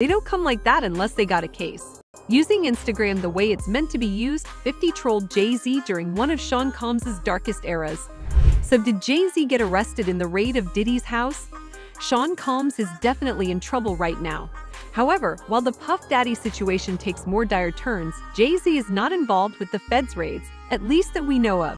They don't come like that unless they got a case. Using Instagram the way it's meant to be used, 50 trolled Jay-Z during one of Sean Combs' darkest eras. So did Jay-Z get arrested in the raid of Diddy's house? Sean Combs is definitely in trouble right now. However, while the Puff Daddy situation takes more dire turns, Jay-Z is not involved with the feds raids, at least that we know of.